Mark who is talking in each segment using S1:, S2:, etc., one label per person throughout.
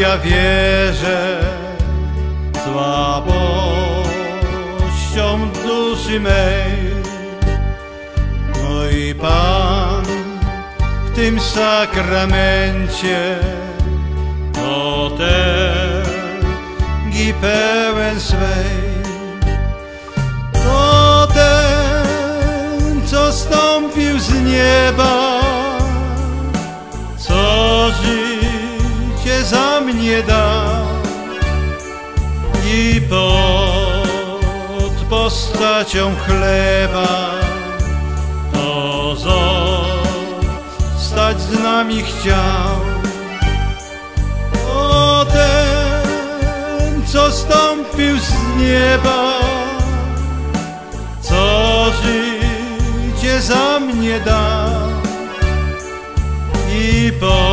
S1: ja wierzę słabością duszy mej. No i Pan w tym sakramencie potęgi pełen swej. Za mnie dał i pod postacią chleba to zostać z nami chciał. O ten, co stąpił z nieba, co życie za mnie dał i pod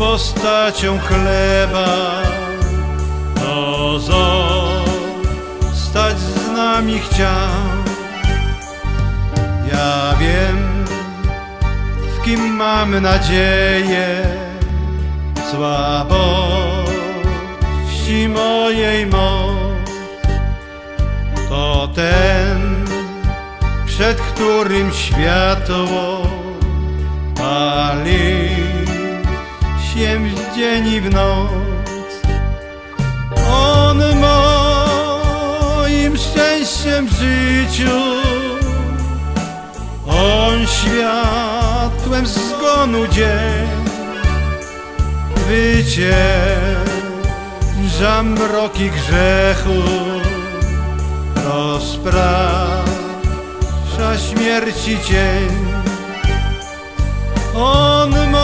S1: postacią chleba to zostać z nami chciał. Ja wiem, w kim mam nadzieję, słabości mojej moc. To ten, przed którym światło pali się w dzień i w noc. On moim szczęściem w życiu, On światłem zgonu dzień, wycięża mroki grzechu, rozprasza śmierci cień. On moim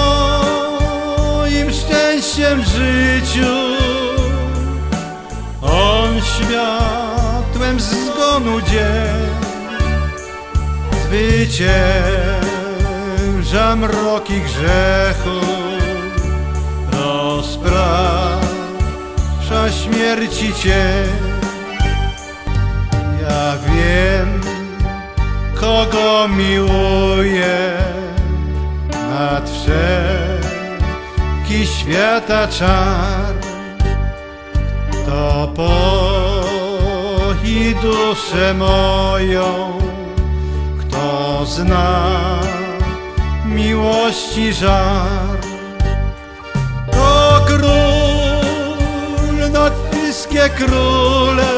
S1: szczęściem w życiu, On światłem zgonu dzień, zwycięża mroki grzechu, rozprasza śmierci cień. Ja wiem, kogo miłuję nad wszelki świata czar. To poi duszę moją, kto zna miłości żar. To król nad wszystkie króle,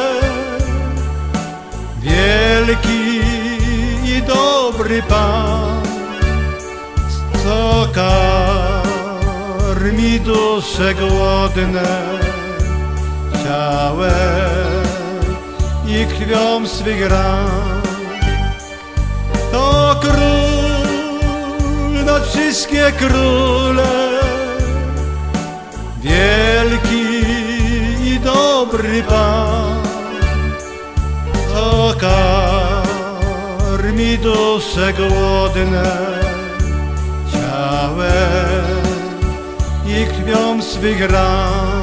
S1: wielki i dobry Pan, dusze głodne ciałem i krwią swych ran. To król nad wszystkie króle, wielki i dobry Pan, to karmi dusze głodne krwią swych ran.